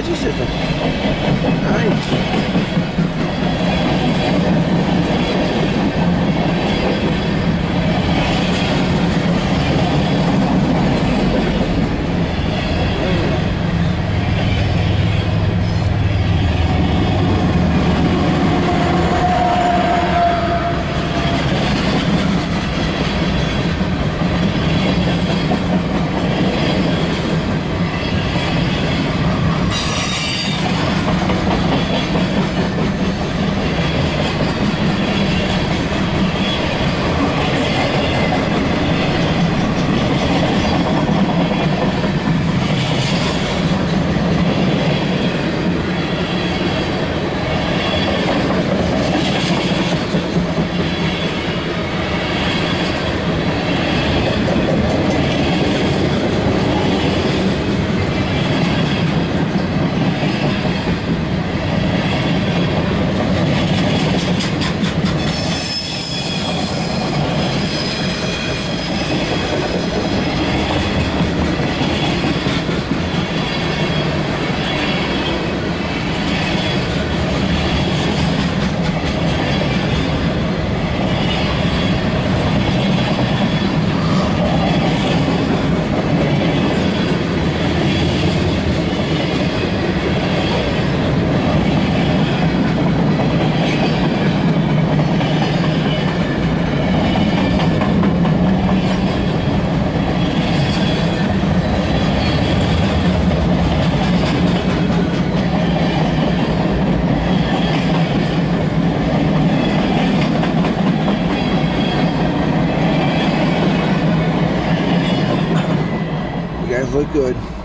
Religious Nice. Look good.